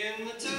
in the.